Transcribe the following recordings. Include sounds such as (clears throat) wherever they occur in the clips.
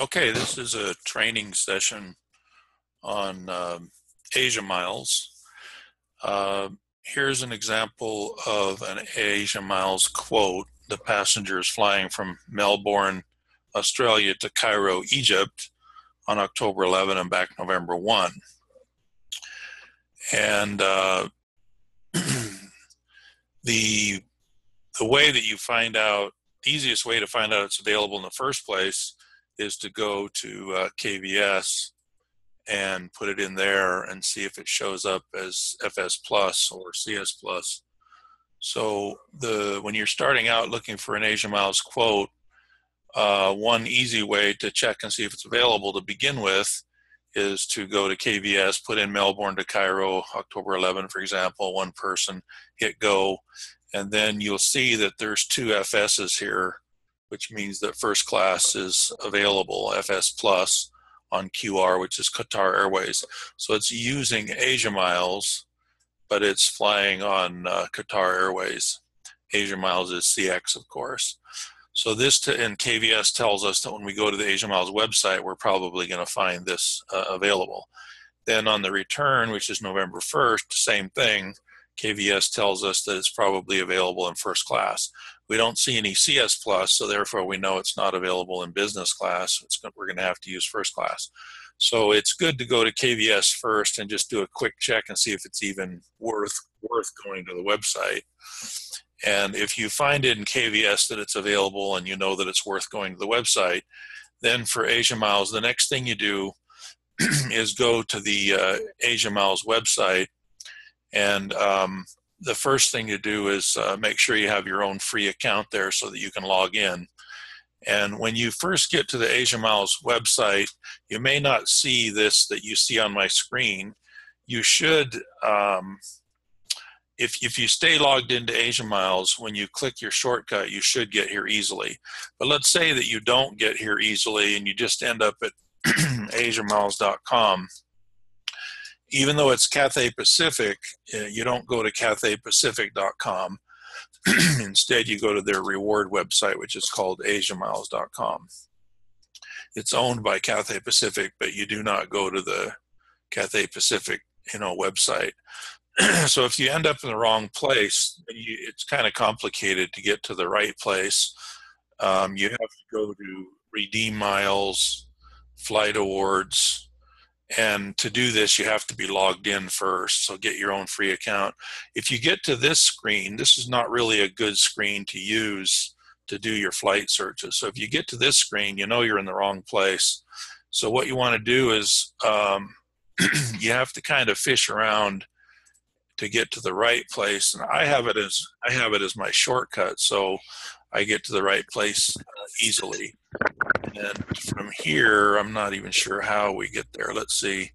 Okay, this is a training session on um, Asia Miles. Uh, here's an example of an Asia Miles quote. The passenger is flying from Melbourne, Australia to Cairo, Egypt on October 11 and back November 1. And uh, (clears throat) the the way that you find out, easiest way to find out it's available in the first place is to go to uh, KVS and put it in there and see if it shows up as FS Plus or CS Plus. So the when you're starting out looking for an Asia Miles quote, uh, one easy way to check and see if it's available to begin with is to go to KVS, put in Melbourne to Cairo, October 11, for example, one person, hit go, and then you'll see that there's two FSs here which means that first class is available, FS Plus, on QR, which is Qatar Airways. So it's using Asia Miles, but it's flying on uh, Qatar Airways. Asia Miles is CX, of course. So this to, and KVS tells us that when we go to the Asia Miles website, we're probably going to find this uh, available. Then on the return, which is November 1st, same thing. KVS tells us that it's probably available in first class. We don't see any CS plus, so therefore we know it's not available in business class. We're going to have to use first class. So it's good to go to KVS first and just do a quick check and see if it's even worth worth going to the website. And if you find it in KVS that it's available and you know that it's worth going to the website, then for Asia Miles, the next thing you do (clears throat) is go to the uh, Asia Miles website and um, the first thing to do is uh, make sure you have your own free account there so that you can log in. And when you first get to the Asia Miles website, you may not see this that you see on my screen. You should, um, if, if you stay logged into Asia Miles, when you click your shortcut, you should get here easily. But let's say that you don't get here easily and you just end up at (clears throat) asiamiles.com even though it's Cathay Pacific, uh, you don't go to cathaypacific.com. (clears throat) Instead, you go to their reward website, which is called asiamiles.com. It's owned by Cathay Pacific, but you do not go to the Cathay Pacific, you know, website. (clears throat) so if you end up in the wrong place, you, it's kind of complicated to get to the right place. Um, you have to go to redeem miles, flight awards, and to do this, you have to be logged in first. So get your own free account. If you get to this screen, this is not really a good screen to use to do your flight searches. So if you get to this screen, you know you're in the wrong place. So what you want to do is um, (clears throat) you have to kind of fish around to get to the right place. And I have it as I have it as my shortcut, so I get to the right place easily. And from here, I'm not even sure how we get there. Let's see.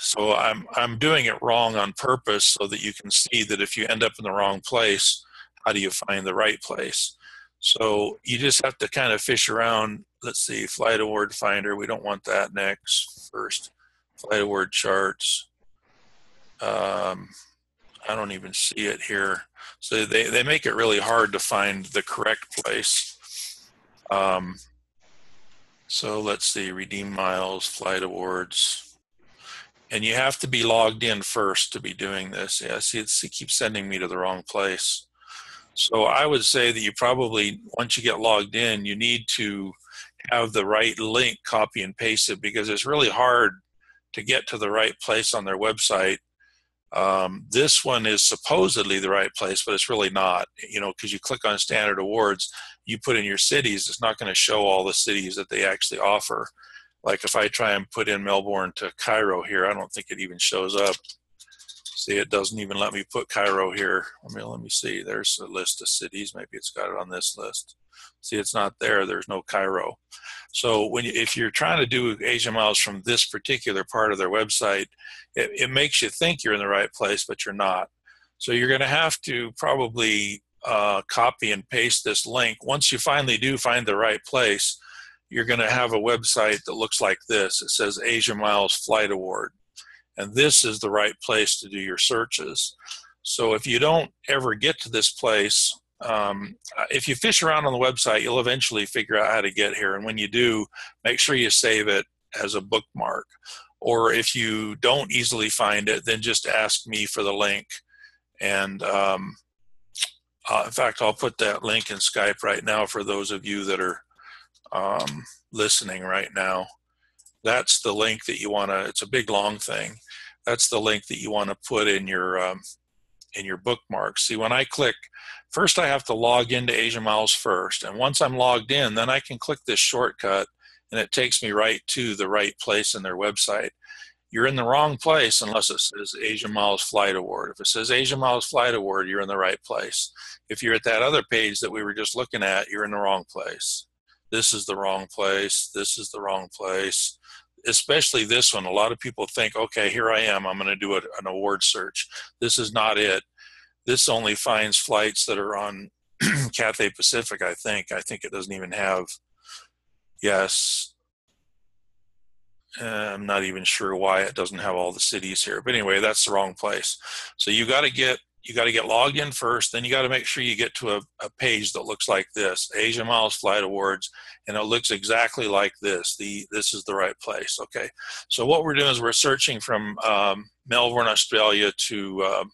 So I'm I'm doing it wrong on purpose so that you can see that if you end up in the wrong place, how do you find the right place? So you just have to kind of fish around. Let's see, flight award finder. We don't want that next. First, flight award charts. Um, I don't even see it here. So they, they make it really hard to find the correct place. Um, so let's see, redeem miles, flight awards. And you have to be logged in first to be doing this. Yeah, see, it keeps sending me to the wrong place. So I would say that you probably, once you get logged in, you need to have the right link, copy and paste it because it's really hard to get to the right place on their website um, this one is supposedly the right place, but it's really not. You know, because you click on standard awards, you put in your cities, it's not going to show all the cities that they actually offer. Like if I try and put in Melbourne to Cairo here, I don't think it even shows up. See, it doesn't even let me put Cairo here. Let me let me see. There's a list of cities. Maybe it's got it on this list. See, it's not there. There's no Cairo. So when you, if you're trying to do Asia Miles from this particular part of their website, it, it makes you think you're in the right place, but you're not. So you're going to have to probably uh, copy and paste this link. Once you finally do find the right place, you're going to have a website that looks like this. It says Asia Miles Flight Award. And this is the right place to do your searches. So if you don't ever get to this place, um, if you fish around on the website, you'll eventually figure out how to get here. And when you do, make sure you save it as a bookmark. Or if you don't easily find it, then just ask me for the link. And um, uh, in fact, I'll put that link in Skype right now for those of you that are um, listening right now. That's the link that you want to, it's a big long thing. That's the link that you want to put in your um, in your bookmarks. See, when I click, first I have to log into Asia Miles first. And once I'm logged in, then I can click this shortcut and it takes me right to the right place in their website. You're in the wrong place unless it says Asia Miles Flight Award. If it says Asia Miles Flight Award, you're in the right place. If you're at that other page that we were just looking at, you're in the wrong place. This is the wrong place. This is the wrong place especially this one, a lot of people think, okay, here I am, I'm going to do an award search. This is not it. This only finds flights that are on (clears throat) Cathay Pacific, I think. I think it doesn't even have, yes, uh, I'm not even sure why it doesn't have all the cities here. But anyway, that's the wrong place. So you got to get you got to get logged in first. Then you got to make sure you get to a, a, page that looks like this, Asia Miles Flight Awards, and it looks exactly like this. The this is the right place. Okay, so what we're doing is we're searching from um, Melbourne, Australia to uh,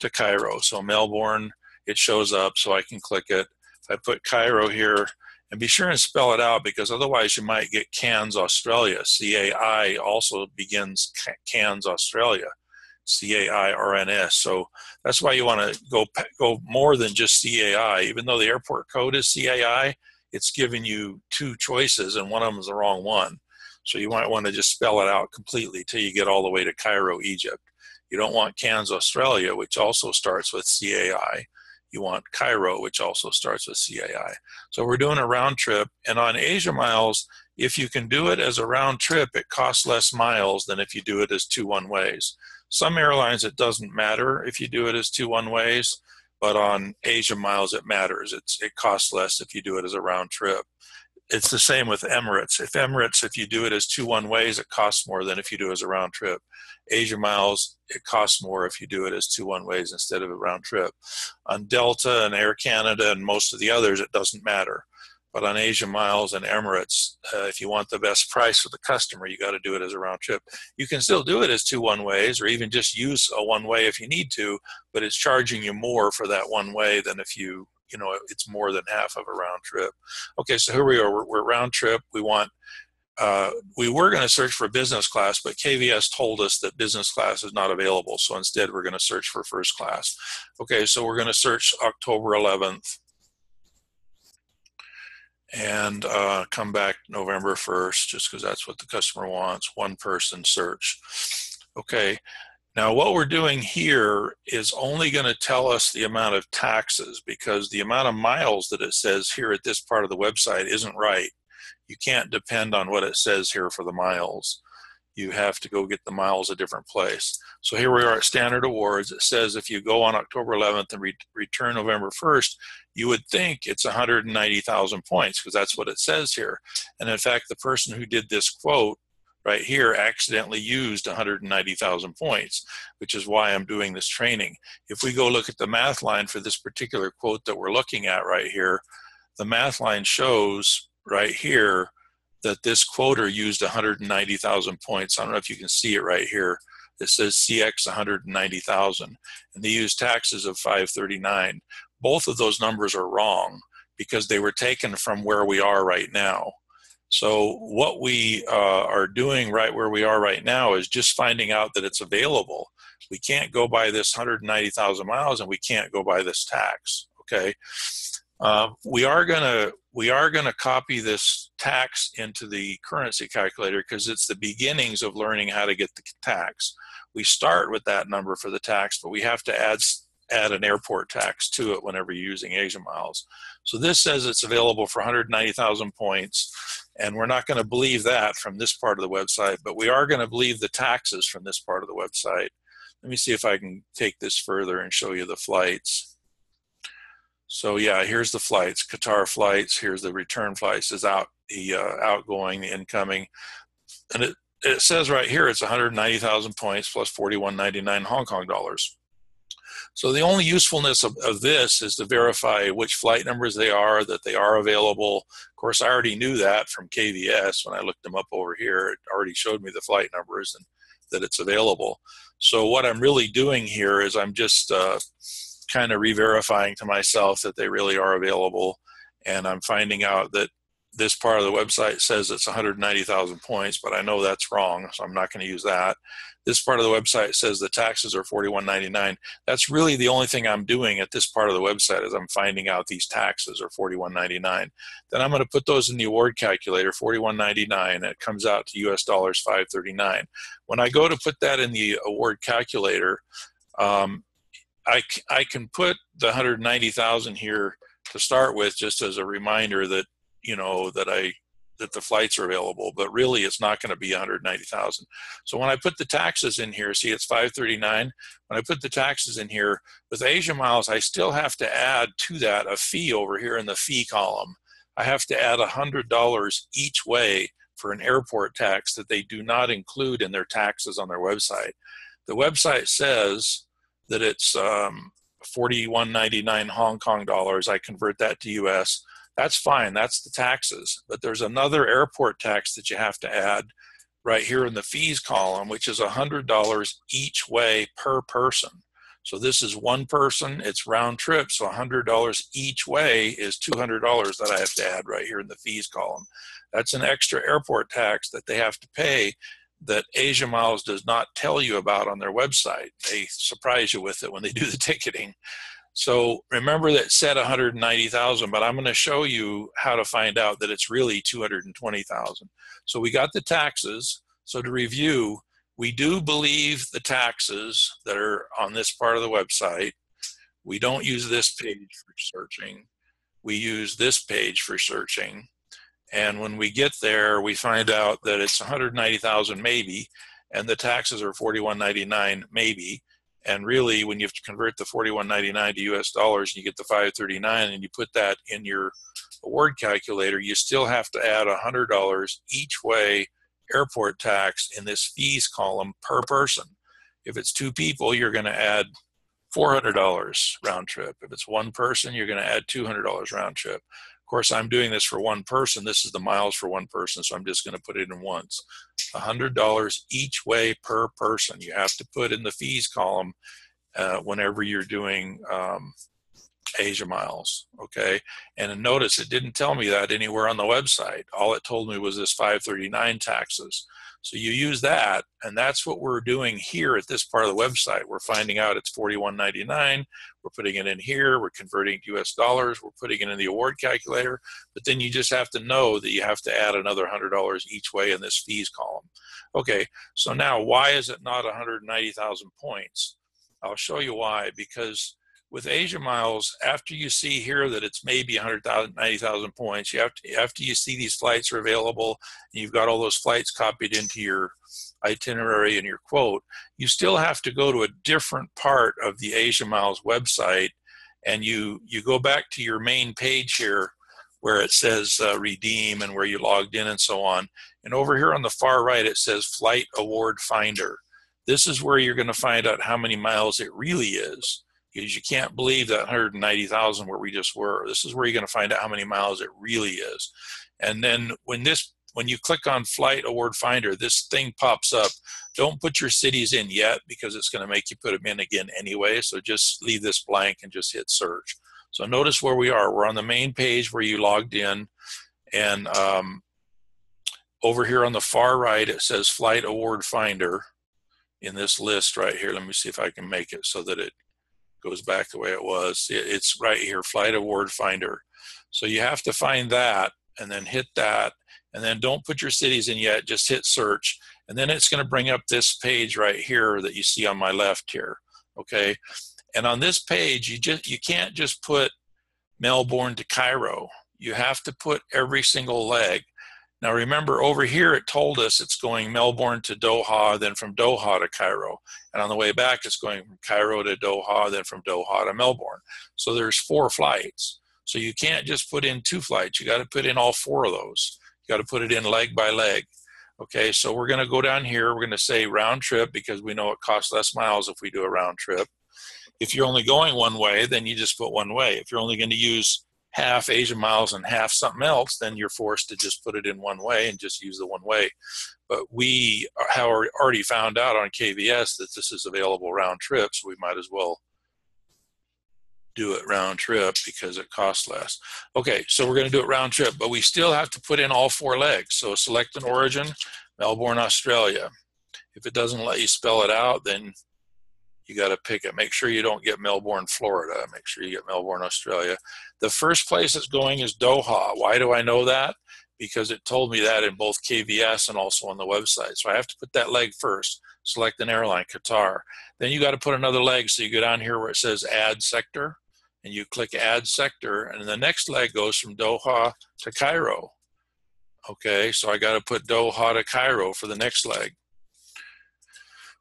to Cairo. So Melbourne, it shows up, so I can click it. If I put Cairo here, and be sure and spell it out because otherwise you might get Cairns, Australia. C A I also begins Cairns, Australia. C-A-I-R-N-S. So that's why you want to go go more than just CAI. Even though the airport code is CAI, it's giving you two choices, and one of them is the wrong one. So you might want to just spell it out completely till you get all the way to Cairo, Egypt. You don't want Cairns, Australia, which also starts with CAI. You want Cairo, which also starts with CAI. So we're doing a round trip, and on Asia Miles, if you can do it as a round trip, it costs less miles than if you do it as two one ways. Some airlines, it doesn't matter if you do it as two one ways, but on Asia miles, it matters. It's, it costs less if you do it as a round trip. It's the same with Emirates. If Emirates, if you do it as two one ways, it costs more than if you do it as a round trip. Asia miles, it costs more if you do it as two one ways instead of a round trip. On Delta and Air Canada and most of the others, it doesn't matter. But on Asia Miles and Emirates, uh, if you want the best price for the customer, you got to do it as a round trip. You can still do it as two one ways, or even just use a one way if you need to, but it's charging you more for that one way than if you, you know, it's more than half of a round trip. Okay, so here we are. We're, we're round trip. We want. Uh, we were going to search for business class, but KVS told us that business class is not available. So instead, we're going to search for first class. Okay, so we're going to search October 11th and uh, come back November 1st just because that's what the customer wants, one person search. Okay, now what we're doing here is only going to tell us the amount of taxes because the amount of miles that it says here at this part of the website isn't right. You can't depend on what it says here for the miles. You have to go get the miles a different place. So here we are at Standard Awards. It says if you go on October 11th and re return November 1st, you would think it's 190,000 points because that's what it says here. And in fact, the person who did this quote right here accidentally used 190,000 points, which is why I'm doing this training. If we go look at the math line for this particular quote that we're looking at right here, the math line shows right here that this quoter used 190,000 points. I don't know if you can see it right here It says CX 190,000 and they use taxes of 539. Both of those numbers are wrong because they were taken from where we are right now. So what we uh, are doing right where we are right now is just finding out that it's available. We can't go by this 190,000 miles and we can't go by this tax. Okay. Uh, we are gonna we are gonna copy this tax into the currency calculator because it's the beginnings of learning how to get the tax we start with that number for the tax, but we have to add add an airport tax to it whenever you're using Asia Miles. So this says it's available for 190,000 points, and we're not going to believe that from this part of the website, but we are going to believe the taxes from this part of the website. Let me see if I can take this further and show you the flights. So yeah, here's the flights, Qatar flights. Here's the return flights. Is out the uh, outgoing, the incoming, and it it says right here it's 190,000 points plus 41.99 Hong Kong dollars. So the only usefulness of, of this is to verify which flight numbers they are, that they are available. Of course, I already knew that from KVS when I looked them up over here. It already showed me the flight numbers and that it's available. So what I'm really doing here is I'm just uh, kind of re-verifying to myself that they really are available, and I'm finding out that this part of the website says it's 190,000 points, but I know that's wrong, so I'm not going to use that. This part of the website says the taxes are 41.99. That's really the only thing I'm doing at this part of the website is I'm finding out these taxes are 41.99. Then I'm going to put those in the award calculator, 41.99, and it comes out to US dollars 539. When I go to put that in the award calculator, um, I, I can put the 190,000 here to start with just as a reminder that you know that I that the flights are available, but really it's not going to be 190,000. So when I put the taxes in here, see it's 539. When I put the taxes in here with Asia Miles, I still have to add to that a fee over here in the fee column. I have to add $100 each way for an airport tax that they do not include in their taxes on their website. The website says that it's um, 41.99 Hong Kong dollars. I convert that to US that's fine. That's the taxes. But there's another airport tax that you have to add right here in the fees column, which is $100 each way per person. So this is one person, it's round trip, so $100 each way is $200 that I have to add right here in the fees column. That's an extra airport tax that they have to pay that Asia Miles does not tell you about on their website. They surprise you with it when they do the ticketing. So remember that said 190,000, but I'm going to show you how to find out that it's really 220,000. So we got the taxes. So to review, we do believe the taxes that are on this part of the website. We don't use this page for searching. We use this page for searching. And when we get there, we find out that it's 190,000 maybe, and the taxes are 41.99 maybe. And really, when you have to convert the 41.99 to US dollars, you get the 539, and you put that in your award calculator, you still have to add $100 each way airport tax in this fees column per person. If it's two people, you're going to add $400 round trip. If it's one person, you're going to add $200 round trip course, I'm doing this for one person. This is the miles for one person, so I'm just going to put it in once. $100 each way per person. You have to put in the fees column uh, whenever you're doing um, Asia miles. Okay. And notice it didn't tell me that anywhere on the website. All it told me was this 539 taxes. So you use that, and that's what we're doing here at this part of the website. We're finding out it's 41.99. We're putting it in here. We're converting to U.S. dollars. We're putting it in the award calculator. But then you just have to know that you have to add another $100 each way in this fees column. Okay, so now why is it not 190,000 points? I'll show you why. Because with Asia Miles, after you see here that it's maybe 100,000, 90,000 points, you have to, after you see these flights are available, and you've got all those flights copied into your itinerary and your quote, you still have to go to a different part of the Asia Miles website, and you you go back to your main page here where it says uh, redeem and where you logged in and so on. And over here on the far right, it says Flight Award Finder. This is where you're going to find out how many miles it really is because you can't believe that 190,000 where we just were. This is where you're going to find out how many miles it really is. And then when this when you click on flight award finder this thing pops up don't put your cities in yet because it's going to make you put them in again anyway so just leave this blank and just hit search so notice where we are we're on the main page where you logged in and um, over here on the far right it says flight award finder in this list right here let me see if i can make it so that it goes back the way it was. It's right here, Flight Award Finder. So you have to find that and then hit that. And then don't put your cities in yet, just hit search. And then it's going to bring up this page right here that you see on my left here. Okay. And on this page, you just you can't just put Melbourne to Cairo. You have to put every single leg. Now remember over here it told us it's going Melbourne to Doha, then from Doha to Cairo. And on the way back it's going from Cairo to Doha, then from Doha to Melbourne. So there's four flights. So you can't just put in two flights. You got to put in all four of those. You got to put it in leg by leg. Okay, so we're going to go down here. We're going to say round trip because we know it costs less miles if we do a round trip. If you're only going one way, then you just put one way. If you're only going to use half Asian miles and half something else, then you're forced to just put it in one way and just use the one way. But we have already found out on KVS that this is available round trip, so we might as well do it round trip because it costs less. Okay, so we're going to do it round trip, but we still have to put in all four legs. So select an origin, Melbourne, Australia. If it doesn't let you spell it out, then you got to pick it. Make sure you don't get Melbourne, Florida. Make sure you get Melbourne, Australia. The first place it's going is Doha. Why do I know that? Because it told me that in both KVS and also on the website. So I have to put that leg first. Select an airline, Qatar. Then you got to put another leg. So you go down here where it says add sector and you click add sector and the next leg goes from Doha to Cairo. Okay, so I got to put Doha to Cairo for the next leg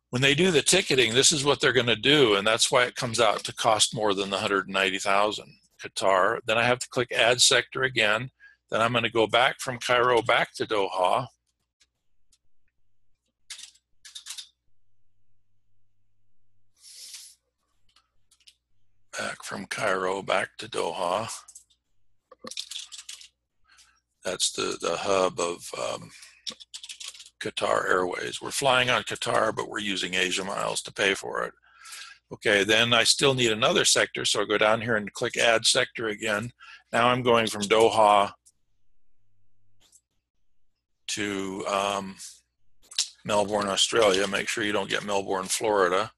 when they do the ticketing, this is what they're going to do, and that's why it comes out to cost more than the 190,000 Qatar. Then I have to click Add Sector again. Then I'm going to go back from Cairo back to Doha. Back from Cairo back to Doha. That's the, the hub of um, Qatar Airways. We're flying on Qatar, but we're using Asia Miles to pay for it. Okay, then I still need another sector, so I go down here and click Add Sector again. Now I'm going from Doha to um, Melbourne, Australia. Make sure you don't get Melbourne, Florida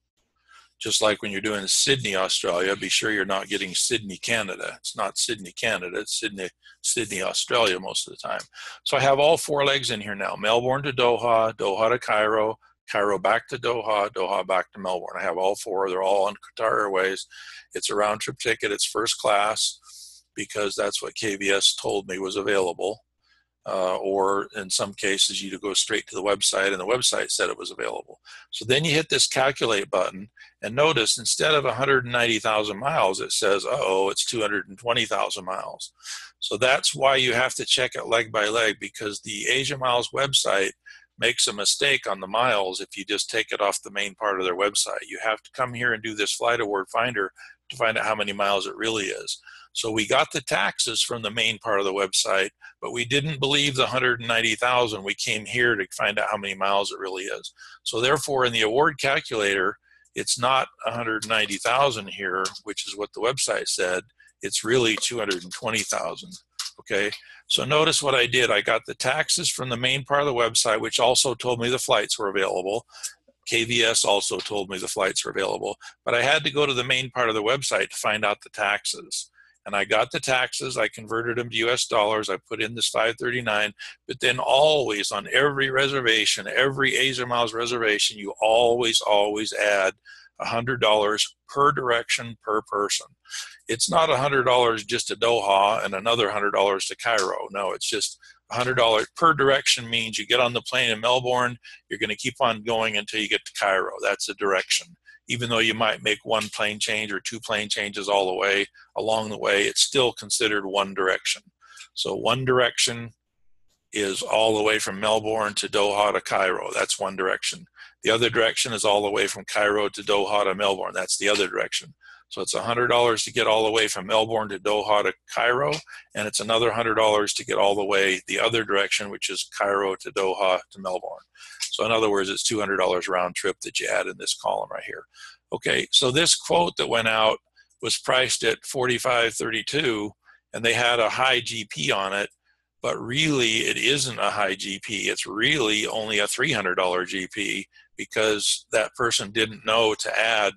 just like when you're doing Sydney, Australia, be sure you're not getting Sydney, Canada. It's not Sydney, Canada. It's Sydney, Sydney, Australia most of the time. So I have all four legs in here now. Melbourne to Doha, Doha to Cairo, Cairo back to Doha, Doha back to Melbourne. I have all four. They're all on Qatar Airways. It's a round trip ticket. It's first class because that's what KVS told me was available uh, or in some cases you go straight to the website and the website said it was available. So then you hit this calculate button and notice instead of 190,000 miles it says oh it's 220,000 miles. So that's why you have to check it leg by leg because the Asia Miles website makes a mistake on the miles if you just take it off the main part of their website. You have to come here and do this flight award finder to find out how many miles it really is. So we got the taxes from the main part of the website, but we didn't believe the 190,000. We came here to find out how many miles it really is. So therefore, in the award calculator, it's not 190,000 here, which is what the website said. It's really 220,000. Okay, so notice what I did. I got the taxes from the main part of the website, which also told me the flights were available. KVS also told me the flights were available, but I had to go to the main part of the website to find out the taxes and I got the taxes. I converted them to US dollars. I put in this 539, but then always on every reservation, every Asia Miles reservation, you always, always add $100 per direction per person. It's not $100 just to Doha and another $100 to Cairo. No, it's just $100 per direction means you get on the plane in Melbourne, you're going to keep on going until you get to Cairo. That's a direction even though you might make one plane change or two plane changes all the way along the way, it's still considered one direction. So one direction is all the way from Melbourne to Doha to Cairo. That's one direction. The other direction is all the way from Cairo to Doha to Melbourne. That's the other direction. So it's $100 to get all the way from Melbourne to Doha to Cairo, and it's another $100 to get all the way the other direction, which is Cairo to Doha to Melbourne. So in other words, it's $200 round trip that you add in this column right here. Okay, so this quote that went out was priced at 45.32, and they had a high GP on it, but really it isn't a high GP. It's really only a $300 GP because that person didn't know to add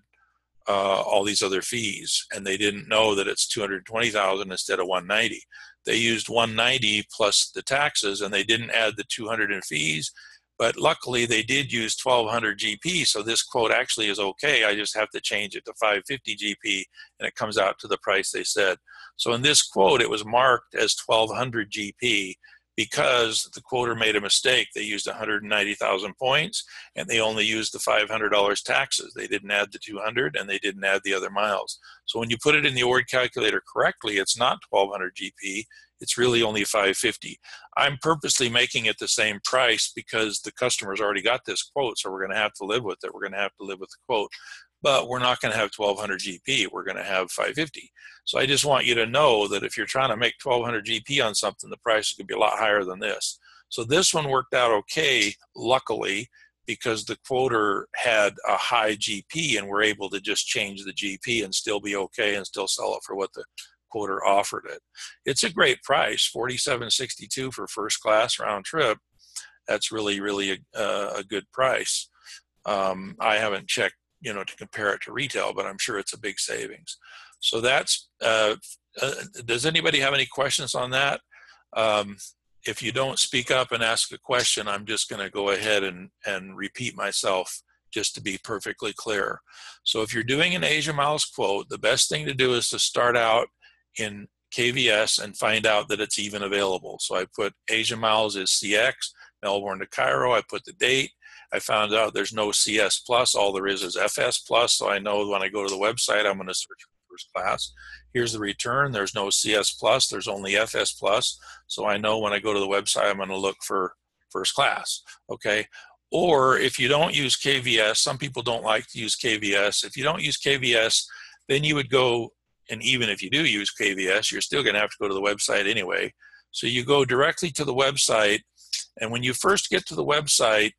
uh, all these other fees, and they didn't know that it's 220,000 instead of 190. They used 190 plus the taxes, and they didn't add the 200 in fees. But luckily, they did use 1200 GP, so this quote actually is okay. I just have to change it to 550 GP, and it comes out to the price they said. So in this quote, it was marked as 1200 GP, because the quoter made a mistake. They used 190,000 points and they only used the $500 taxes. They didn't add the 200 and they didn't add the other miles. So when you put it in the award calculator correctly, it's not 1200 GP. It's really only 550. I'm purposely making it the same price because the customer's already got this quote, so we're going to have to live with it. We're going to have to live with the quote. But we're not going to have 1200 GP. We're going to have 550. So I just want you to know that if you're trying to make 1200 GP on something, the price could be a lot higher than this. So this one worked out okay, luckily, because the quoter had a high GP and we're able to just change the GP and still be okay and still sell it for what the quoter offered it. It's a great price, 47.62 for first class round trip. That's really, really a, a good price. Um, I haven't checked, you know, to compare it to retail, but I'm sure it's a big savings. So that's, uh, uh, does anybody have any questions on that? Um, if you don't speak up and ask a question, I'm just going to go ahead and, and repeat myself just to be perfectly clear. So if you're doing an Asia Miles quote, the best thing to do is to start out in KVS and find out that it's even available. So I put Asia Miles is CX, Melbourne to Cairo. I put the date. I found out there's no CS plus. All there is is FS plus. So I know when I go to the website, I'm going to search for first class. Here's the return. There's no CS plus. There's only FS plus. So I know when I go to the website, I'm going to look for first class. Okay. Or if you don't use KVS, some people don't like to use KVS. If you don't use KVS, then you would go, and even if you do use KVS, you're still going to have to go to the website anyway. So you go directly to the website, and when you first get to the website,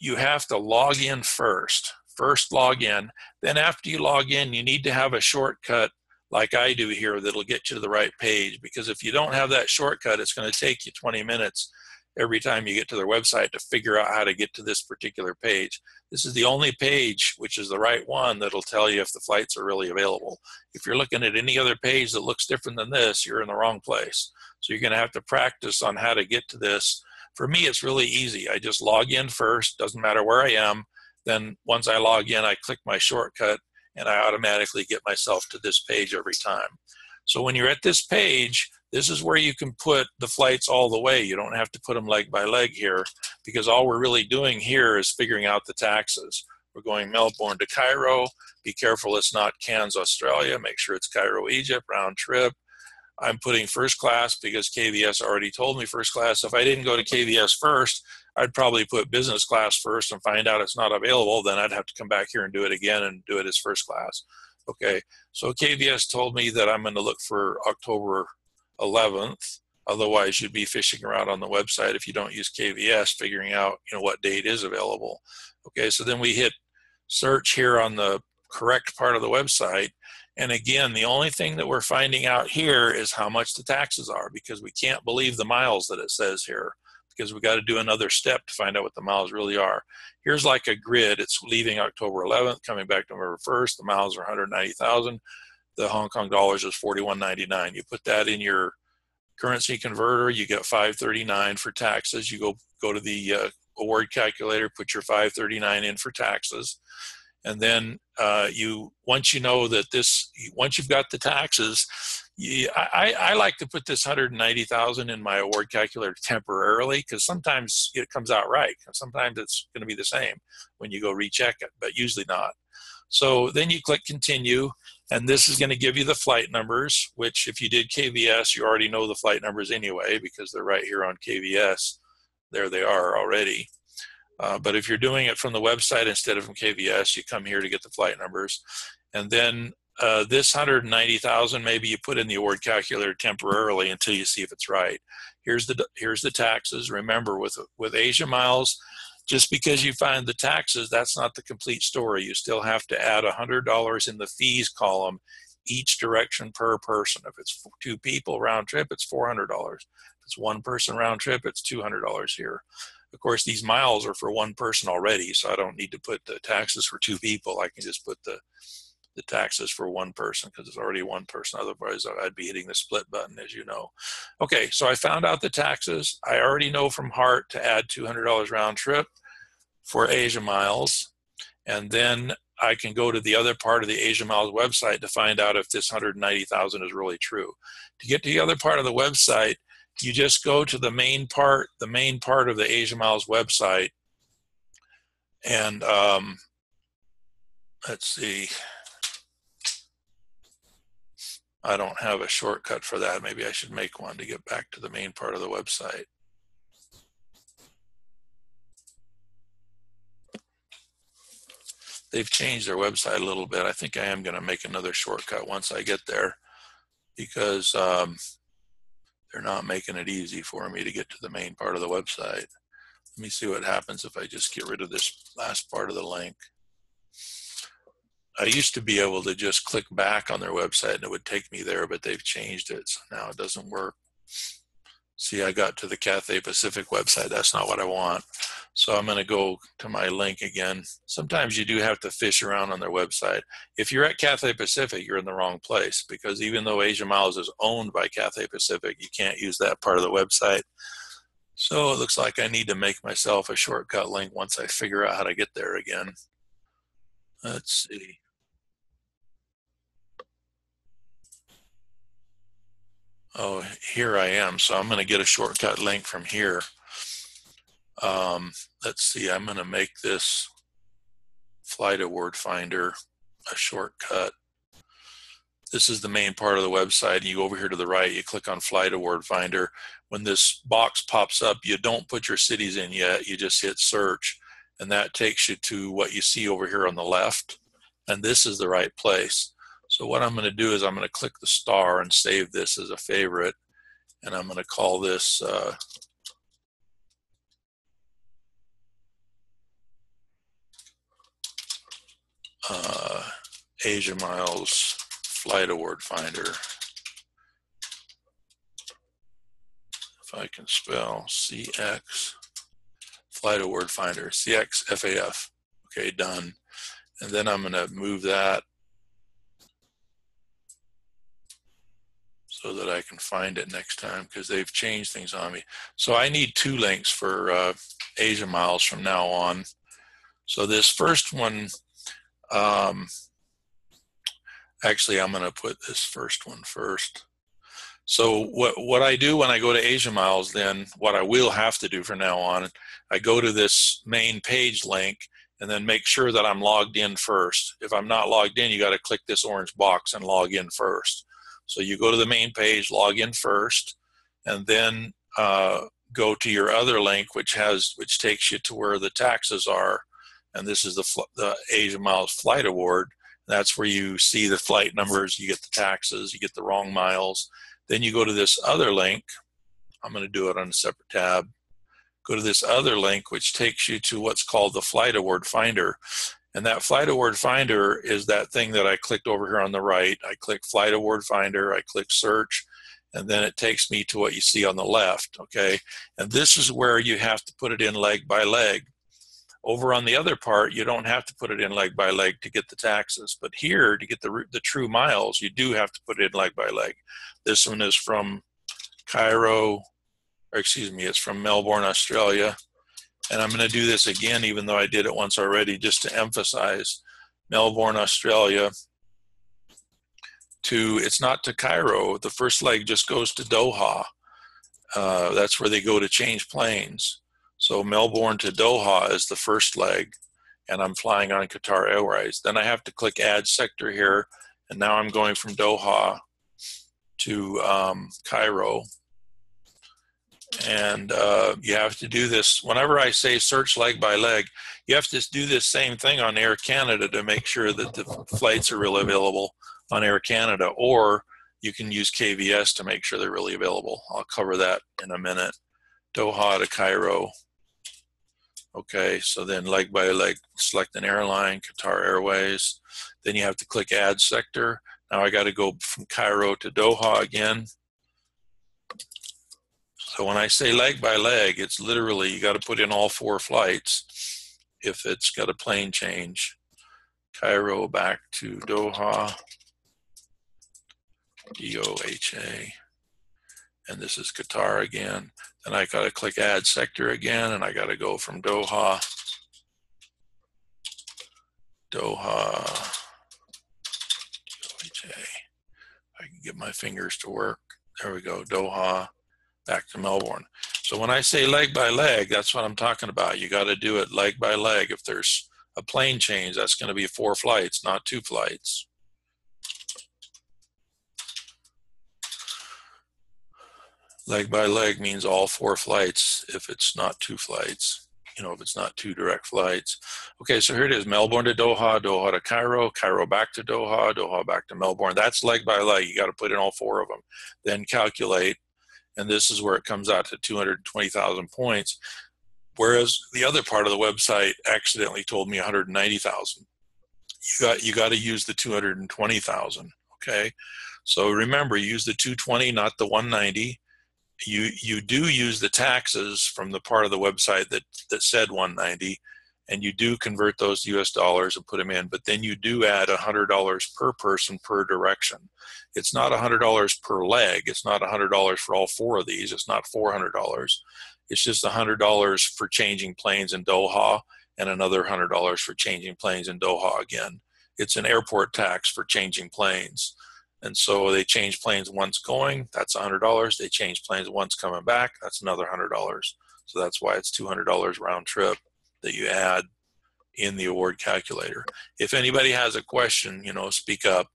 you have to log in first. First log in. Then after you log in, you need to have a shortcut like I do here that'll get you to the right page. Because if you don't have that shortcut, it's going to take you 20 minutes every time you get to their website to figure out how to get to this particular page. This is the only page, which is the right one, that'll tell you if the flights are really available. If you're looking at any other page that looks different than this, you're in the wrong place. So you're going to have to practice on how to get to this. For me, it's really easy. I just log in first, doesn't matter where I am. Then once I log in, I click my shortcut and I automatically get myself to this page every time. So when you're at this page, this is where you can put the flights all the way. You don't have to put them leg by leg here because all we're really doing here is figuring out the taxes. We're going Melbourne to Cairo. Be careful it's not Cairns, Australia. Make sure it's Cairo, Egypt, round trip. I'm putting first class because KVS already told me first class. If I didn't go to KVS first, I'd probably put business class first and find out it's not available. Then I'd have to come back here and do it again and do it as first class. Okay, so KVS told me that I'm going to look for October 11th. Otherwise, you'd be fishing around on the website if you don't use KVS, figuring out you know what date is available. Okay, so then we hit search here on the correct part of the website. And again, the only thing that we're finding out here is how much the taxes are because we can't believe the miles that it says here because we've got to do another step to find out what the miles really are. Here's like a grid. It's leaving October 11th, coming back November 1st. The miles are 190,000. The Hong Kong dollars is 41.99. You put that in your currency converter, you get 539 for taxes. You go go to the uh, award calculator, put your 539 in for taxes, and then uh, you once you know that this once you've got the taxes yeah, I, I like to put this 190,000 in my award calculator temporarily because sometimes it comes out right. and Sometimes it's going to be the same when you go recheck it, but usually not. So then you click continue, and this is going to give you the flight numbers, which if you did KVS, you already know the flight numbers anyway because they're right here on KVS. There they are already. Uh, but if you're doing it from the website instead of from KVS, you come here to get the flight numbers. And then uh, this 190,000 maybe you put in the award calculator temporarily until you see if it's right. Here's the here's the taxes. Remember with with Asia Miles, just because you find the taxes, that's not the complete story. You still have to add $100 in the fees column each direction per person. If it's two people round trip, it's $400. If it's one person round trip, it's $200 here. Of course, these miles are for one person already, so I don't need to put the taxes for two people. I can just put the the taxes for one person because it's already one person. Otherwise, I'd be hitting the split button, as you know. Okay, so I found out the taxes. I already know from heart to add $200 round trip for Asia Miles. And then I can go to the other part of the Asia Miles website to find out if this 190,000 is really true. To get to the other part of the website, you just go to the main part, the main part of the Asia Miles website, and um, let's see. I don't have a shortcut for that. Maybe I should make one to get back to the main part of the website. they've changed their website a little bit. I think I am going to make another shortcut once I get there because um, they're not making it easy for me to get to the main part of the website. Let me see what happens if I just get rid of this last part of the link. I used to be able to just click back on their website and it would take me there, but they've changed it. So now it doesn't work. See, I got to the Cathay Pacific website. That's not what I want. So I'm going to go to my link again. Sometimes you do have to fish around on their website. If you're at Cathay Pacific, you're in the wrong place because even though Asia Miles is owned by Cathay Pacific, you can't use that part of the website. So it looks like I need to make myself a shortcut link once I figure out how to get there again. Let's see. Oh, here I am. So I'm going to get a shortcut link from here. Um, let's see, I'm going to make this flight award finder a shortcut. This is the main part of the website. You go over here to the right, you click on flight award finder. When this box pops up, you don't put your cities in yet. You just hit search and that takes you to what you see over here on the left. And this is the right place. So what I'm going to do is I'm going to click the star and save this as a favorite. And I'm going to call this uh, uh, Asia Miles Flight Award Finder. If I can spell CX Flight Award Finder, CX FAF. Okay, done. And then I'm going to move that so that I can find it next time because they've changed things on me. So I need two links for uh, Asia Miles from now on. So this first one, um, actually I'm going to put this first one first. So what, what I do when I go to Asia Miles, then what I will have to do from now on, I go to this main page link and then make sure that I'm logged in first. If I'm not logged in, you got to click this orange box and log in first. So you go to the main page, log in first, and then uh, go to your other link, which has which takes you to where the taxes are, and this is the the Asia Miles Flight Award. That's where you see the flight numbers, you get the taxes, you get the wrong miles. Then you go to this other link. I'm going to do it on a separate tab. Go to this other link, which takes you to what's called the Flight Award Finder. And that flight award finder is that thing that I clicked over here on the right. I click flight award finder, I click search, and then it takes me to what you see on the left, okay? And this is where you have to put it in leg by leg. Over on the other part, you don't have to put it in leg by leg to get the taxes. But here, to get the, the true miles, you do have to put it in leg by leg. This one is from Cairo, or excuse me, it's from Melbourne, Australia and I'm going to do this again, even though I did it once already, just to emphasize Melbourne, Australia. To it's not to Cairo. The first leg just goes to Doha. Uh, that's where they go to change planes. So Melbourne to Doha is the first leg, and I'm flying on Qatar Airways. Then I have to click Add Sector here, and now I'm going from Doha to um, Cairo and uh, you have to do this whenever i say search leg by leg you have to do this same thing on air canada to make sure that the flights are really available on air canada or you can use kvs to make sure they're really available. I'll cover that in a minute. Doha to cairo. Okay so then leg by leg select an airline qatar airways. Then you have to click add sector. Now i got to go from cairo to doha again so when I say leg by leg, it's literally you got to put in all four flights if it's got a plane change. Cairo back to Doha, DOHA, and this is Qatar again. Then I got to click add sector again, and I got to go from Doha, Doha, DOHA. I can get my fingers to work. There we go, Doha, back to Melbourne. So when I say leg by leg, that's what I'm talking about. You got to do it leg by leg. If there's a plane change, that's going to be four flights, not two flights. Leg by leg means all four flights if it's not two flights. you know, if it's not two direct flights. Okay, so here it is, Melbourne to Doha, Doha to Cairo, Cairo back to Doha, Doha back to Melbourne. That's leg by leg. You got to put in all four of them. Then calculate, and this is where it comes out to 220,000 points. Whereas the other part of the website accidentally told me 190,000. You got you got to use the 220,000. Okay, so remember, use the 220, not the 190 you you do use the taxes from the part of the website that that said 190 and you do convert those US dollars and put them in but then you do add $100 per person per direction. It's not $100 per leg it's not $100 for all four of these it's not $400 it's just $100 for changing planes in Doha and another $100 for changing planes in Doha again. It's an airport tax for changing planes. And so they change planes once going, that's $100. They change planes once coming back, that's another $100. So that's why it's $200 round trip that you add in the award calculator. If anybody has a question, you know, speak up.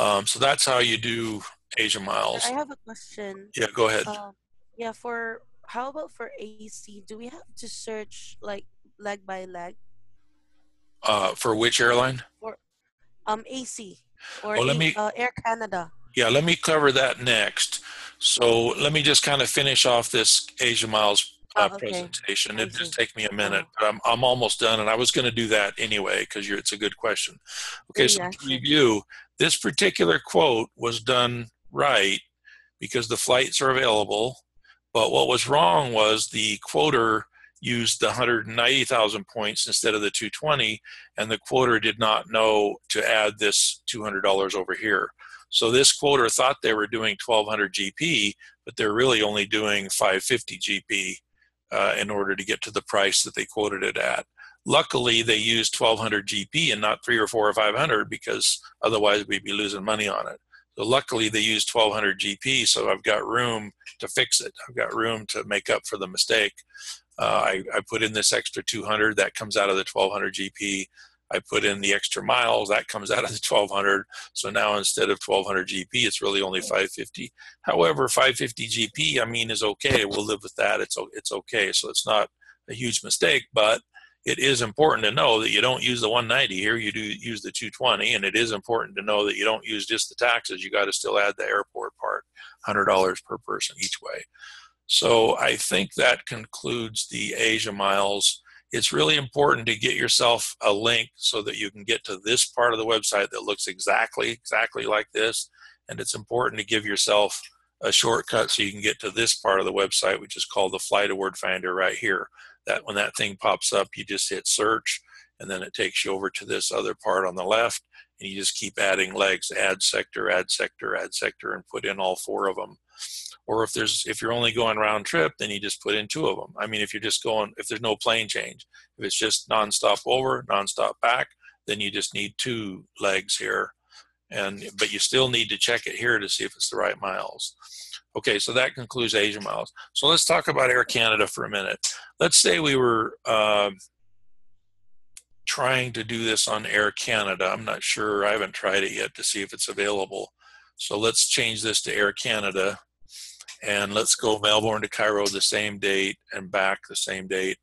Um, so that's how you do Asia Miles. I have a question. Yeah, go ahead. Um, yeah, for how about for AC? Do we have to search like leg by leg? Uh, for which airline? For um AC or Well, let me- uh, Air Canada. Yeah, let me cover that next. So let me just kind of finish off this Asia Miles uh, Oh, okay. presentation. It just take me a minute, but I'm, I'm almost done, and I was going to do that anyway because it's a good question. Okay, so Yeah, to review, this particular quote was done right because the flights are available, but what was wrong was the quoter used the 190,000 points instead of the 220, and the quoter did not know to add this $200 over here. So this quoter thought they were doing 1200 GP, but they're really only doing 550 GP uh, in order to get to the price that they quoted it at. Luckily, they used 1200 GP and not three or four or 500 because otherwise we'd be losing money on it. So luckily, they used 1200 GP, so I've got room to fix it. I've got room to make up for the mistake. Uh, I, I put in this extra 200 that comes out of the 1200 GP. I put in the extra miles that comes out of the 1200. So now instead of 1200 GP, it's really only 550. However, 550 GP, I mean, is okay. We'll live with that. It's it's okay. So it's not a huge mistake, but it is important to know that you don't use the 190 here. You do use the 220, and it is important to know that you don't use just the taxes. You got to still add the airport part, $100 per person each way. So I think that concludes the Asia Miles. It's really important to get yourself a link so that you can get to this part of the website that looks exactly exactly like this, and it's important to give yourself a shortcut so you can get to this part of the website, which is called the Flight Award Finder right here. That when that thing pops up, you just hit search, and then it takes you over to this other part on the left, and you just keep adding legs, add sector, add sector, add sector, and put in all four of them or if there's if you're only going round trip then you just put in two of them i mean if you're just going if there's no plane change if it's just nonstop over nonstop back then you just need two legs here. And but you still need to check it here to see if it's the right miles. Okay so that concludes asia miles. So let's talk about air canada for a minute. Let's say we were uh, trying to do this on air canada. I'm not sure. I haven't tried it yet to see if it's available. So let's change this to air canada and let's go Melbourne to Cairo the same date and back the same date.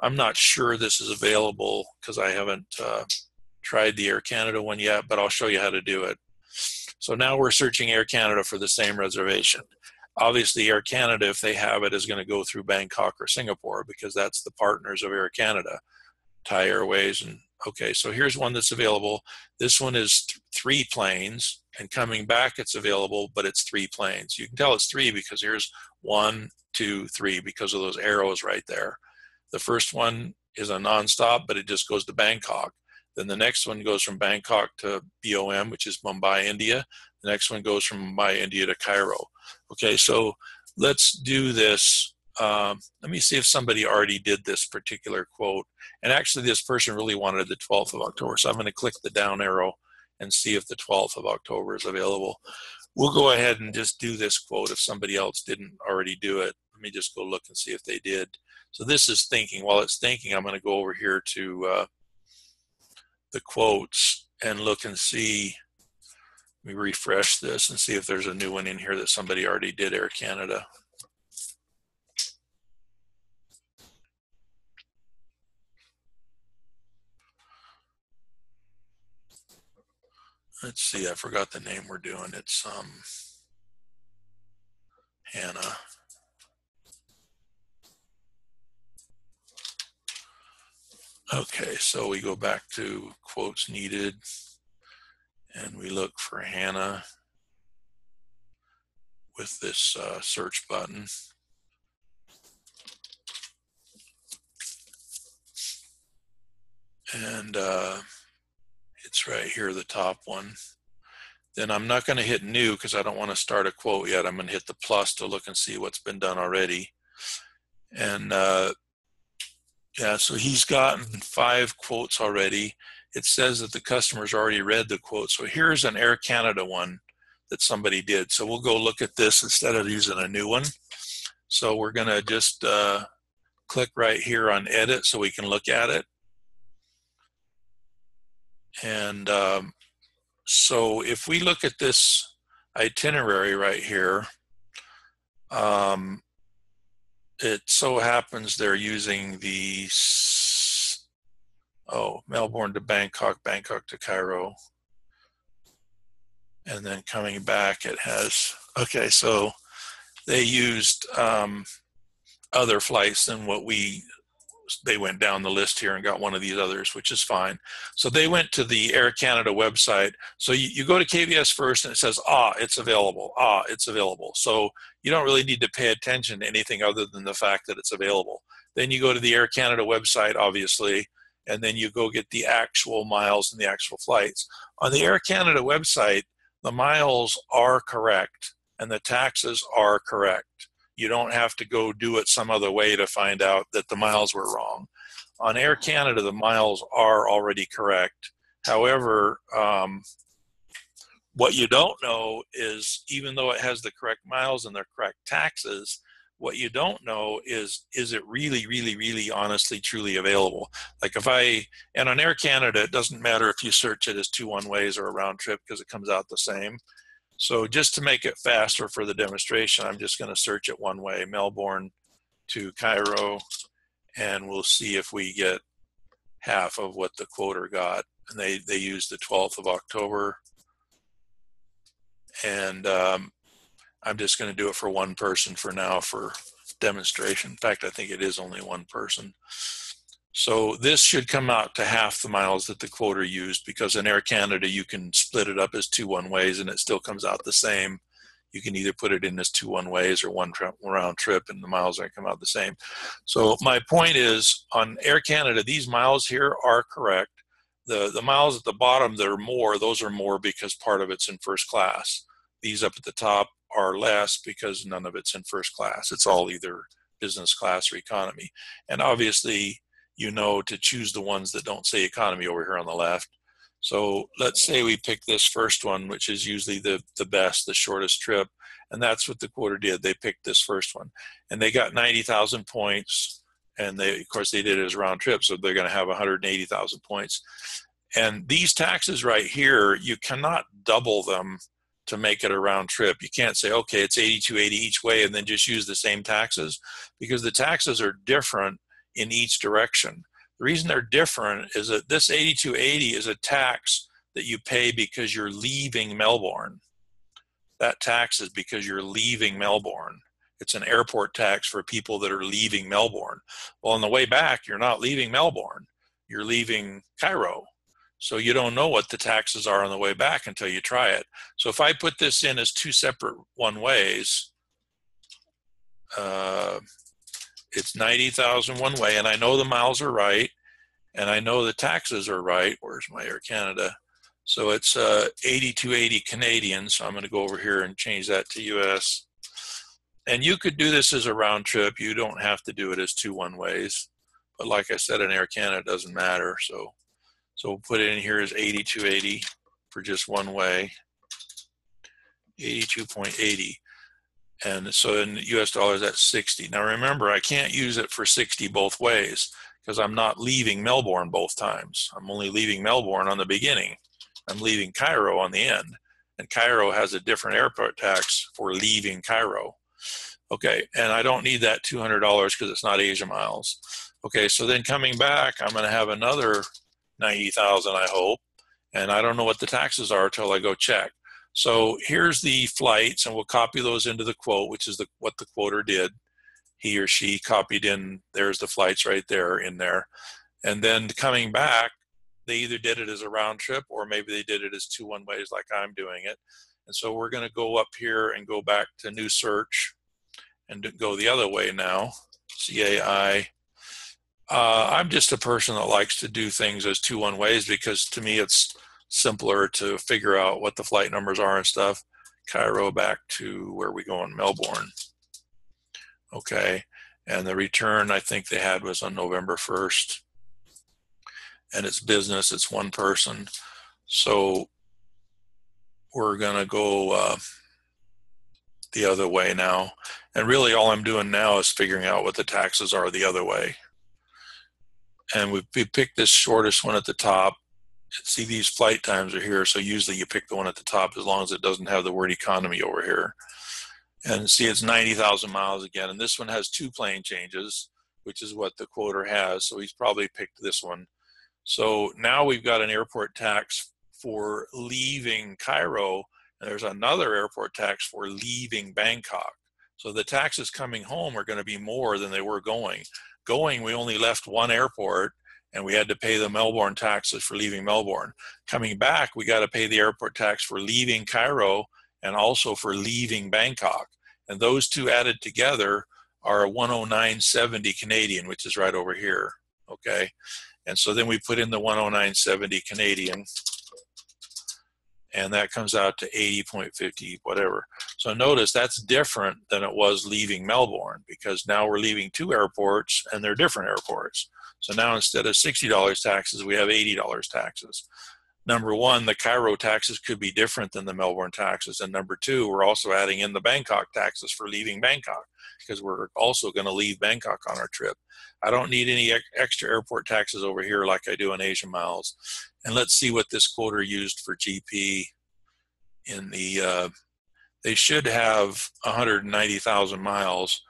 I'm not sure this is available because I haven't uh, tried the Air Canada one yet, but I'll show you how to do it. So now we're searching Air Canada for the same reservation. Obviously, Air Canada, if they have it, is going to go through Bangkok or Singapore because that's the partners of Air Canada, Thai Airways. And okay, so here's one that's available. This one is th- three planes, and coming back, it's available, but it's three planes. You can tell it's three because here's one, two, three because of those arrows right there. The first one is a nonstop, but it just goes to Bangkok. Then the next one goes from Bangkok to BOM, which is Mumbai, India. The next one goes from Mumbai, India to Cairo. Okay, so let's do this. Um, let me see if somebody already did this particular quote. And actually, this person really wanted the 12th of October. So I'm going to click the down arrow and see if the 12th of October is available. We'll go ahead and just do this quote if somebody else didn't already do it. Let me just go look and see if they did. So this is thinking. While it's thinking, I'm going to go over here to uh, the quotes and look and see. Let me refresh this and see if there's a new one in here that somebody already did Air Canada. Let's see, I forgot the name we're doing. It's um, Hannah. Okay, so we go back to quotes needed and we look for Hannah with this uh, search button. And uh, it's right here, the top one. Then I'm not going to hit new because I don't want to start a quote yet. I'm going to hit the plus to look and see what's been done already. And uh, yeah, so he's gotten five quotes already. It says that the customer's already read the quote. So here's an Air Canada one that somebody did. So we'll go look at this instead of using a new one. So we're going to just uh, click right here on edit so we can look at it. And um, so if we look at this itinerary right here, um, it so happens they're using the oh Melbourne to Bangkok, Bangkok to Cairo, and then coming back it has okay. So they used um, other flights than what we they went down the list here and got one of these others, which is fine. So they went to the Air Canada website. So you, you go to KVS first and it says, ah, it's available. Ah, it's available. So you don't really need to pay attention to anything other than the fact that it's available. Then you go to the Air Canada website, obviously, and then you go get the actual miles and the actual flights. On the Air Canada website, the miles are correct and the taxes are correct. You don't have to go do it some other way to find out that the miles were wrong. On Air Canada, the miles are already correct. However, um, what you don't know is even though it has the correct miles and the correct taxes, what you don't know is is it really really really honestly truly available like if i and on air canada it doesn't matter if you search it as two one ways or a round trip because it comes out the same so just to make it faster for the demonstration, I'm just going to search it one way, Melbourne to Cairo, and we'll see if we get half of what the quoter got. And they, they used the 12th of October. And um, I'm just going to do it for one person for now for demonstration. In fact, I think it is only one person. So this should come out to half the miles that the quoter used because in Air Canada you can split it up as two one ways and it still comes out the same. You can either put it in as two one ways or one round trip and the miles are come out the same. So my point is on Air Canada, these miles here are correct. The, the miles at the bottom that are more, those are more because part of it's in first class. These up at the top are less because none of it's in first class. It's all either business class or economy. And obviously you know to choose the ones that don't say economy over here on the left. So let's say we pick this first one, which is usually the, the best, the shortest trip. And that's what the quoter did. They picked this first one and they got 90,000 points. And they, of course, they did it as round trip. So they're going to have 180,000 points. And these taxes right here, you cannot double them to make it a round trip. You can't say, okay, it's 8280 each way and then just use the same taxes because the taxes are different in each direction. The reason they're different is that this 8280 is a tax that you pay because you're leaving Melbourne. That tax is because you're leaving Melbourne. It's an airport tax for people that are leaving Melbourne. Well, on the way back, you're not leaving Melbourne, you're leaving Cairo. So you don't know what the taxes are on the way back until you try it. So if I put this in as two separate one ways, uh, it's 90,000 one way, and I know the miles are right, and I know the taxes are right. Where's my Air Canada? So it's uh, 8280 Canadian. So I'm going to go over here and change that to US. And you could do this as a round trip. You don't have to do it as two one ways. But like I said, in Air Canada, doesn't matter. So, so we'll put it in here as 8280 for just one way. 82.80 and so in US dollars that's 60. Now remember, I can't use it for 60 both ways because I'm not leaving Melbourne both times. I'm only leaving Melbourne on the beginning. I'm leaving Cairo on the end. And Cairo has a different airport tax for leaving Cairo. Okay, and I don't need that $200 because it's not Asia miles. Okay, so then coming back, I'm going to have another 90,000, I hope. and I don't know what the taxes are until I go check. So here's the flights, and we'll copy those into the quote, which is the, what the quoter did. He or she copied in, there's the flights right there in there. And then coming back, they either did it as a round trip or maybe they did it as two one ways like I'm doing it. And so we're going to go up here and go back to new search and go the other way now. CAI. Uh, I'm just a person that likes to do things as two one ways because to me it's simpler to figure out what the flight numbers are and stuff. Cairo back to where we go in Melbourne. Okay, and the return I think they had was on November 1st. And it's business, it's one person. So we're gonna go uh, the other way now. And really all I'm doing now is figuring out what the taxes are the other way. And we, we picked this shortest one at the top see these flight times are here so usually you pick the one at the top as long as it doesn't have the word economy over here. And see it's 90,000 miles again and this one has two plane changes which is what the quoter has so he's probably picked this one. So now we've got an airport tax for leaving Cairo and there's another airport tax for leaving Bangkok. So the taxes coming home are going to be more than they were going. Going we only left one airport and we had to pay the Melbourne taxes for leaving Melbourne. Coming back, we got to pay the airport tax for leaving Cairo and also for leaving Bangkok. And those two added together are 109.70 Canadian, which is right over here. Okay. And so then we put in the 109.70 Canadian and that comes out to 80.50 whatever. So notice that's different than it was leaving Melbourne because now we're leaving two airports and they're different airports. So now instead of $60 taxes, we have $80 taxes. Number one, the Cairo taxes could be different than the Melbourne taxes. And number two, we're also adding in the Bangkok taxes for leaving Bangkok because we're also going to leave Bangkok on our trip. I don't need any extra airport taxes over here like I do in Asia Miles. And let's see what this quoter used for GP in the, uh, they should have 190,000 miles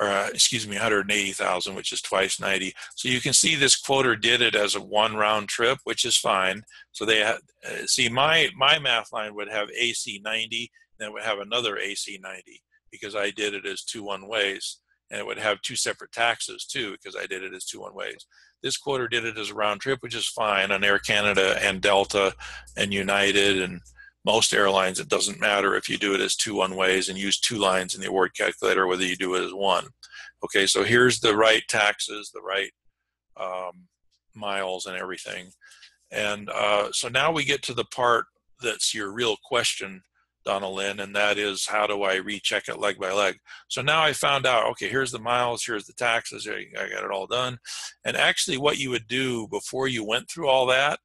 or uh, excuse me, 180,000, which is twice 90. So you can see this quoter did it as a one round trip, which is fine. So they uh, see my, my math line would have AC 90, then would have another AC 90 because I did it as two one ways and it would have two separate taxes too because I did it as two one ways. This quoter did it as a round trip, which is fine on Air Canada and Delta and United and most airlines, it doesn't matter if you do it as two one ways and use two lines in the award calculator, whether you do it as one. Okay, so here's the right taxes, the right um, miles and everything. And uh, so now we get to the part that's your real question, Donna Lynn, and that is how do I recheck it leg by leg? So now I found out, okay, here's the miles, here's the taxes, I got it all done. And actually what you would do before you went through all that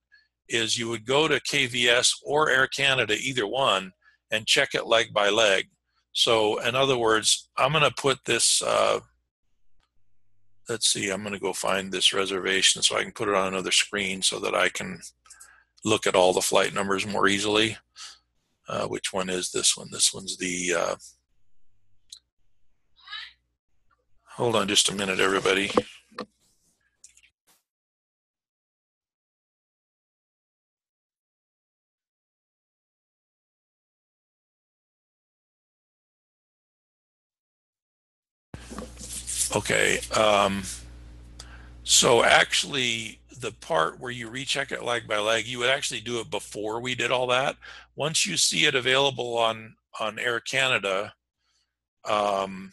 is you would go to KVS or Air Canada, either one, and check it leg by leg. So, in other words, I'm going to put this. Uh, let's see, I'm going to go find this reservation so I can put it on another screen so that I can look at all the flight numbers more easily. Uh, which one is this one? This one's the. Uh, hold on just a minute, everybody. Okay. Um, so actually, the part where you recheck it leg by leg, you would actually do it before we did all that. Once you see it available on on Air Canada, um,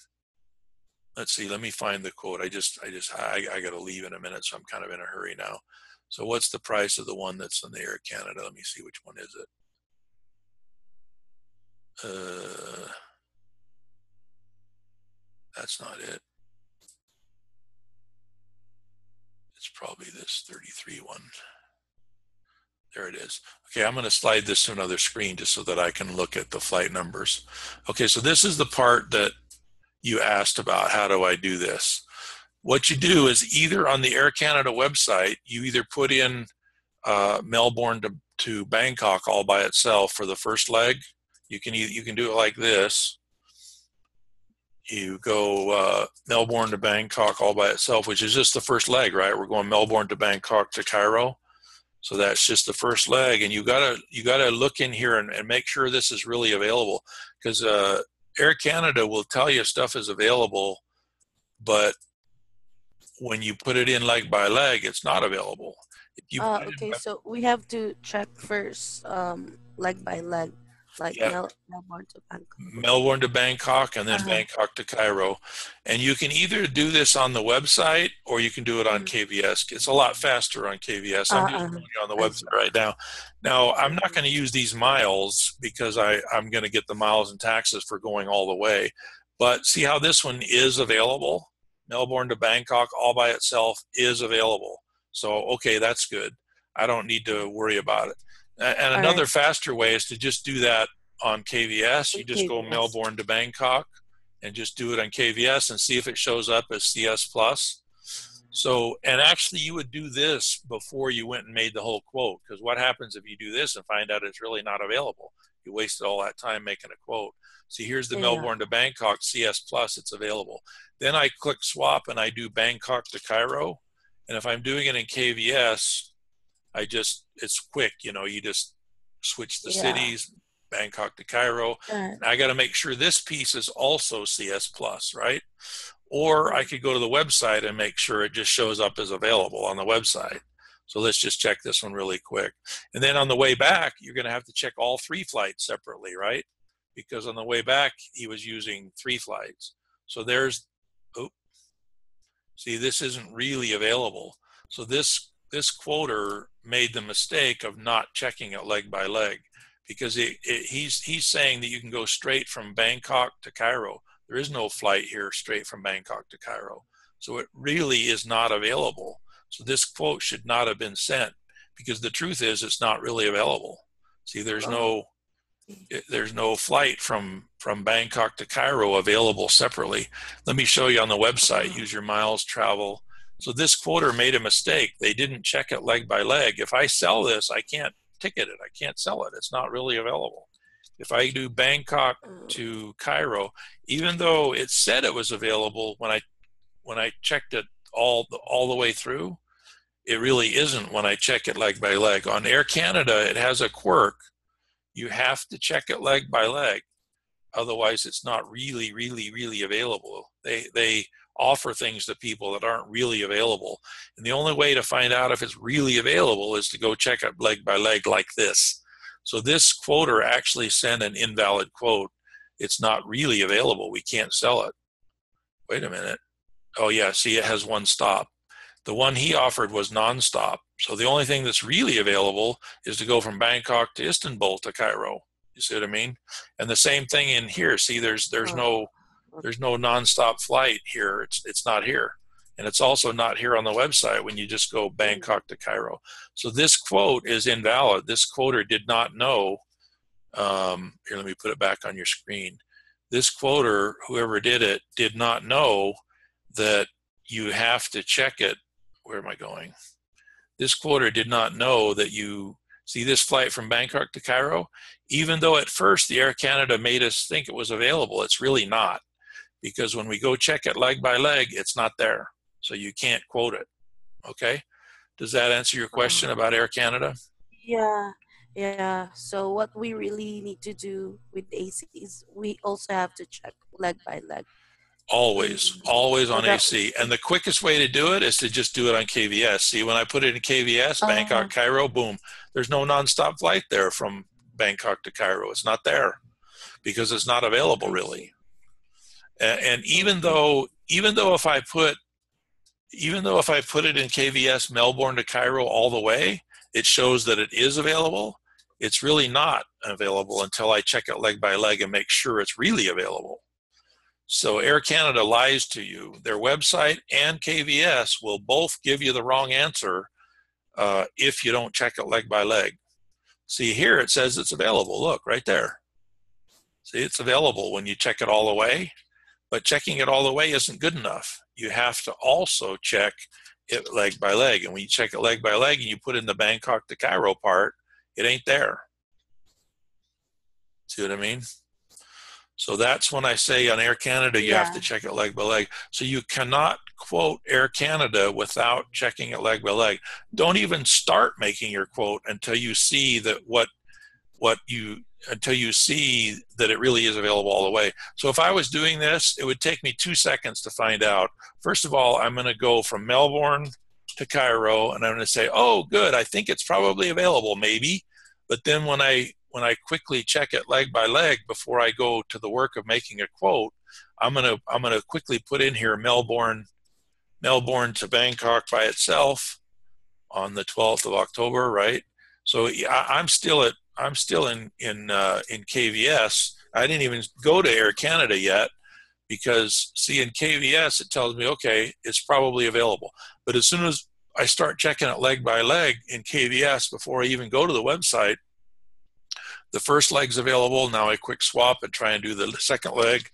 let's see. Let me find the quote. I just, I just, I, I got to leave in a minute, so I'm kind of in a hurry now. So what's the price of the one that's on the Air Canada? Let me see which one is it. Uh, that's not it. It's probably this 33 one. There it is. Okay, I'm going to slide this to another screen just so that I can look at the flight numbers. Okay, so this is the part that you asked about. How do I do this? What you do is either on the Air Canada website, you either put in uh, Melbourne to, to Bangkok all by itself for the first leg. You can you can do it like this, you go uh, Melbourne to Bangkok all by itself, which is just the first leg, right? We're going Melbourne to Bangkok to Cairo. So that's just the first leg, and you gotta you gotta look in here and, and make sure this is really available, because uh, Air Canada will tell you stuff is available, but when you put it in leg by leg, it's not available. Uh, put it in okay, so we have to check first, um, leg by leg, like Yeah. Mel- Melbourne to Bangkok. Melbourne to Bangkok and then Uh-huh. Bangkok to Cairo. And you can either do this on the website or you can do it on Mhm. KVS. It's a lot faster on KVS. I'm just Uh-uh. showing you on the website right now. Now, I'm not going to use these miles because I, I'm going to get the miles and taxes for going all the way. But see how this one is available? Melbourne to Bangkok all by itself is available. So, okay, that's good. I don't need to worry about it. And another right. faster way is to just do that on KVS. You just go Melbourne to Bangkok and just do it on KVS and see if it shows up as CS plus. So, and actually, you would do this before you went and made the whole quote. Because what happens if you do this and find out it's really not available? You wasted all that time making a quote. See, here's the Yeah. Melbourne to Bangkok CS plus, it's available. Then I click swap and I do Bangkok to Cairo. And if I'm doing it in KVS, I just, it's quick, you know, you just switch the Yeah. cities, Bangkok to Cairo. I got to make sure this piece is also CS plus, right? Or mm-hmm. I could go to the website and make sure it just shows up as available on the website. So let's just check this one really quick. And then on the way back, you're going to have to check all three flights separately, right? Because on the way back, he was using three flights. So there's, oh, see, this isn't really available. So this this quoter made the mistake of not checking it leg by leg because it, it, he's he's saying that you can go straight from Bangkok to Cairo. There is no flight here straight from Bangkok to Cairo, so it really is not available. So this quote should not have been sent because the truth is it's not really available. See, there's no there's no flight from from Bangkok to Cairo available separately. Let me show you on the website. Use your miles travel. So this quoter made a mistake. They didn't check it leg by leg. If I sell this, I can't ticket it. I can't sell it. It's not really available. If I do Bangkok Mm, to Cairo, even though it said it was available when I when I checked it all the, all the way through, it really isn't when I check it leg by leg. On Air Canada, it has a quirk. You have to check it leg by leg, otherwise it's not really, really, really available. They they offer things to people that aren't really available, and the only way to find out if it's really available is to go check it leg by leg like this. So this quoter actually sent an invalid quote. It's not really available. We can't sell it. Wait a minute. Oh yeah, see it has one stop. The one he offered was nonstop. So the only thing that's really available is to go from Bangkok to Istanbul to Cairo. You see what I mean? And the same thing in here. See, there's there's no there's no nonstop flight here. It's it's not here. And it's also not here on the website when you just go Bangkok to Cairo. So this quote is invalid. This quoter did not know. Um, here, let me put it back on your screen. This quoter, whoever did it, did not know that you have to check it. Where am I going? This quoter did not know that you see this flight from Bangkok to Cairo. Even though at first the Air Canada made us think it was available, it's really not because when we go check it leg by leg, it's not there. So you can't quote it. Okay? Does that answer your question about Air Canada? Yeah, yeah. So what we really need to do with AC is we also have to check leg by leg. Always, Mhm. always on AC. And the quickest way to do it is to just do it on KVS. See, when I put it in KVS, Uh-huh. Bangkok, Cairo, boom, there's no nonstop flight there from Bangkok to Cairo. It's not there because it's not available really. And, even though, even though if I put, even though if I put it in KVS Melbourne to Cairo all the way, it shows that it is available. It's really not available until I check it leg by leg and make sure it's really available. So Air Canada lies to you. Their website and KVS will both give you the wrong answer uh, if you don't check it leg by leg. See here, it says it's available. Look right there. See, it's available when you check it all the way, but checking it all the way isn't good enough. You have to also check it leg by leg. And when you check it leg by leg and you put in the Bangkok to Cairo part, it ain't there. See what I mean? So that's when I say on Air Canada, you have to check it leg by leg. So you cannot quote Air Canada without checking it leg by leg. Don't even start making your quote until you see that what what you until you see that it really is available all the way. So if I was doing this, it would take me two seconds to find out. First of all, I'm going to go from Melbourne to Cairo, and I'm going to say, "Oh, good. I think it's probably available, maybe." But then when I when I quickly check it leg by leg before I go to the work of making a quote, I'm gonna I'm gonna quickly put in here Melbourne, Melbourne to Bangkok by itself on the 12th of October, right? So I'm still at I'm still in in uh, in KVS. I didn't even go to Air Canada yet because see in KVS it tells me okay it's probably available. But as soon as I start checking it leg by leg in KVS before I even go to the website, the first leg's available. Now I quick swap and try and do the second leg,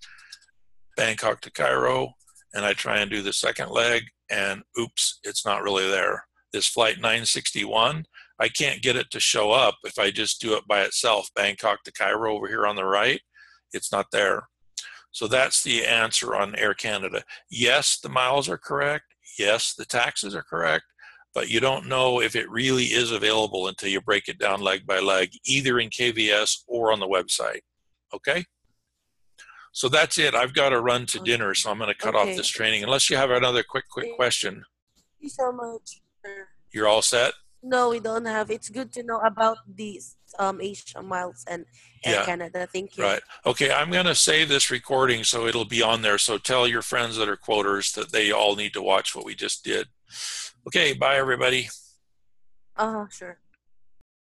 Bangkok to Cairo, and I try and do the second leg, and oops, it's not really there. This flight 961, I can't get it to show up if I just do it by itself. Bangkok to Cairo over here on the right, it's not there. So that's the answer on Air Canada. Yes, the miles are correct. Yes, the taxes are correct but you don't know if it really is available until you break it down leg by leg, either in KVS or on the website. Okay? So that's it. I've got to run to dinner, so I'm going to cut off this training. Unless you have another quick, quick question. Thank you so much. You're all set? No, we don't have. It's good to know about these um Asia Miles and Air Yeah. Canada. Thank you. Right. Okay, I'm going to save this recording so it'll be on there. So tell your friends that are quoters that they all need to watch what we just did. Okay, bye everybody. Uh huh. Sure.